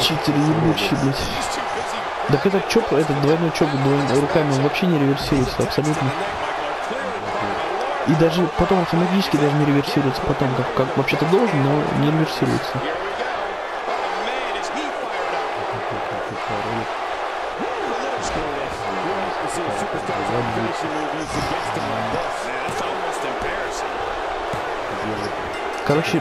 Читеры ебучие, блядь. Так этот чоп, этот двойной чоп двойной, руками, он вообще не реверсируется абсолютно. И даже потом автоматически даже не реверсируется потом, как, как вообще-то должен, но не реверсируется. Короче,